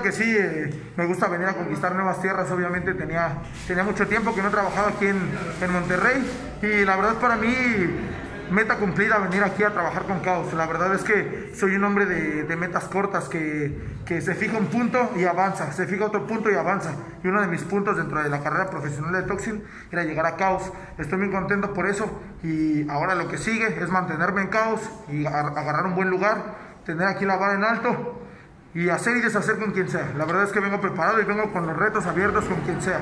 Que sí, eh, me gusta venir a conquistar nuevas tierras, obviamente tenía, tenía mucho tiempo que no trabajaba aquí en, en Monterrey y la verdad para mí meta cumplida venir aquí a trabajar con Caos. La verdad es que soy un hombre de, de metas cortas que, que, se fija un punto y avanza, se fija otro punto y avanza. Y uno de mis puntos dentro de la carrera profesional de Toxin era llegar a Caos. Estoy muy contento por eso y ahora lo que sigue es mantenerme en Caos y agarrar un buen lugar, tener aquí la vara en alto y hacer y deshacer con quien sea. La verdad es que vengo preparado y vengo con los retos abiertos con quien sea.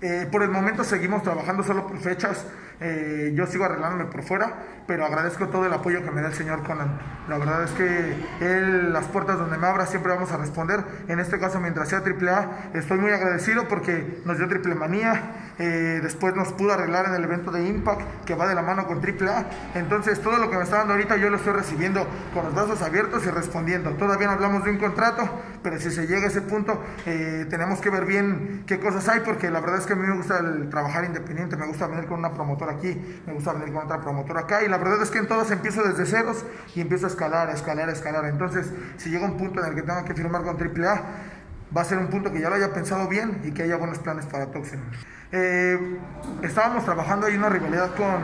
Eh, por el momento seguimos trabajando solo por fechas. Eh, yo sigo arreglándome por fuera, pero agradezco todo el apoyo que me da el señor Conan. La verdad es que él, las puertas donde me abra, siempre vamos a responder. En este caso, mientras sea AAA, estoy muy agradecido porque nos dio triple manía. Eh, después nos pudo arreglar en el evento de Impact, que va de la mano con AAA. Entonces, todo lo que me está dando ahorita, yo lo estoy recibiendo con los brazos abiertos y respondiendo. Todavía no hablamos de un contrato, pero si se llega a ese punto, tenemos que ver bien qué cosas hay, porque la verdad es que a mí me gusta el trabajar independiente, me gusta venir con una promotora aquí, me gusta venir con otra promotora acá, y la verdad es que en todas empiezo desde ceros y empiezo a escalar, a escalar, a escalar. Entonces, si llega un punto en el que tengo que firmar con AAA, va a ser un punto que ya lo haya pensado bien y que haya buenos planes para Toxin. Eh, estábamos trabajando ahí una rivalidad con,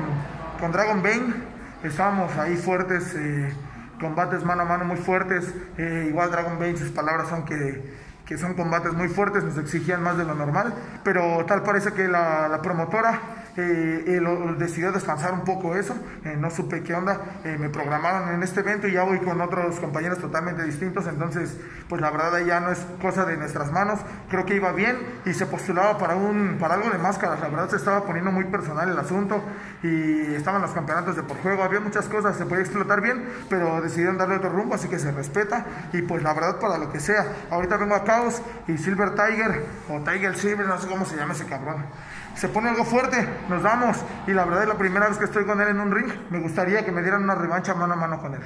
con Dragon Bane, estábamos ahí fuertes, eh, combates mano a mano muy fuertes, eh, igual Dragon Bane, sus palabras son que que son combates muy fuertes, nos exigían más de lo normal, pero tal parece que la, la promotora eh, decidió descansar un poco eso, eh, no supe qué onda, eh, me programaron en este evento y ya voy con otros compañeros totalmente distintos, entonces pues la verdad ya no es cosa de nuestras manos, creo que iba bien y se postulaba para, un, para algo de máscaras, la verdad se estaba poniendo muy personal el asunto y estaban los campeonatos de por juego, había muchas cosas, se podía explotar bien, pero decidieron darle otro rumbo, así que se respeta y pues la verdad para lo que sea, ahorita vengo a Caos y Silver Tiger o Tiger Silver, no sé cómo se llama ese cabrón. Se pone algo fuerte, nos vamos. Y la verdad es la primera vez que estoy con él en un ring, me gustaría que me dieran una revancha mano a mano con él.